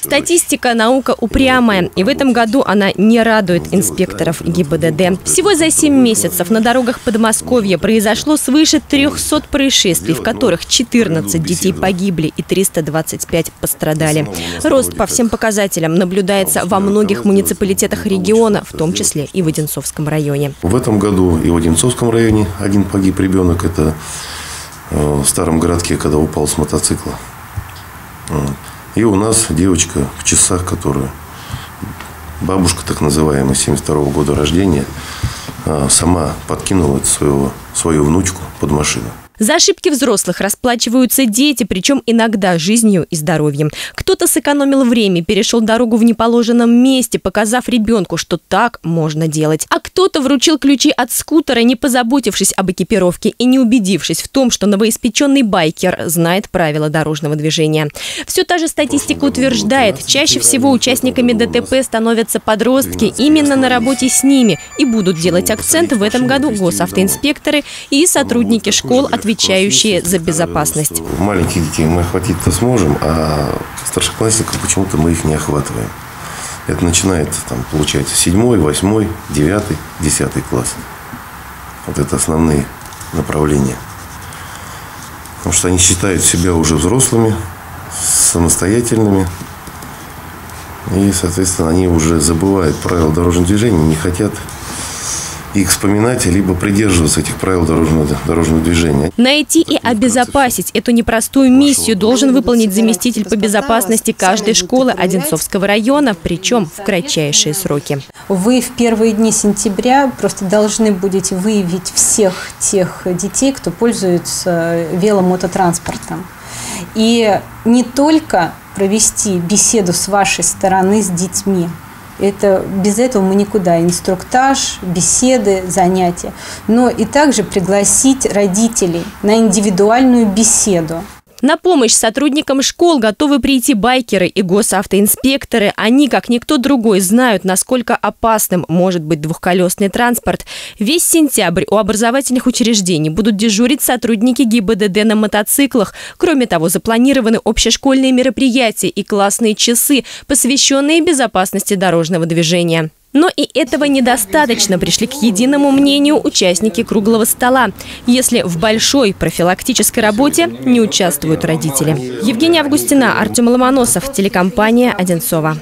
Статистика – наука упрямая, и в этом году она не радует инспекторов ГИБДД. Всего за 7 месяцев на дорогах Подмосковья произошло свыше 300 происшествий, в которых 14 детей погибли и 325 пострадали. Рост по всем показателям наблюдается во многих муниципалитетах региона, в том числе и в Одинцовском районе. В этом году и в Одинцовском районе один погиб ребенок. Это э, в старом городке, когда упал с мотоцикла. И у нас девочка в часах, которая бабушка так называемая, 72 -го года рождения, а, сама подкинула своего, свою внучку под машину. За ошибки взрослых расплачиваются дети, причем иногда жизнью и здоровьем. Кто-то сэкономил время, перешел дорогу в неположенном месте, показав ребенку, что так можно делать. А кто-то вручил ключи от скутера, не позаботившись об экипировке и не убедившись в том, что новоиспеченный байкер знает правила дорожного движения. Все та же статистика утверждает, чаще всего участниками ДТП становятся подростки. Именно на работе с ними и будут делать акцент в этом году госавтоинспекторы и сотрудники школ от отвечающие за безопасность. Маленьких детей мы охватить-то сможем, а старшеклассников почему-то мы их не охватываем. Это начинает, там, получается, седьмой, восьмой, девятый, десятый класс. Вот это основные направления. Потому что они считают себя уже взрослыми, самостоятельными. И, соответственно, они уже забывают правила дорожного движения, не хотят их вспоминать, либо придерживаться этих правил дорожного, дорожного движения. Найти и обезопасить эту непростую миссию должен выполнить заместитель по безопасности каждой школы Одинцовского района, причем в кратчайшие сроки. Вы в первые дни сентября просто должны будете выявить всех тех детей, кто пользуется веломототранспортом. И не только провести беседу с вашей стороны с детьми, это, без этого мы никуда. Инструктаж, беседы, занятия. Но и также пригласить родителей на индивидуальную беседу. На помощь сотрудникам школ готовы прийти байкеры и госавтоинспекторы. Они, как никто другой, знают, насколько опасным может быть двухколесный транспорт. Весь сентябрь у образовательных учреждений будут дежурить сотрудники ГИБДД на мотоциклах. Кроме того, запланированы общешкольные мероприятия и классные часы, посвященные безопасности дорожного движения. Но и этого недостаточно, пришли к единому мнению участники круглого стола, если в большой профилактической работе не участвуют родители. Евгения Августина, Артем Ломоносов, телекомпания «Одинцова».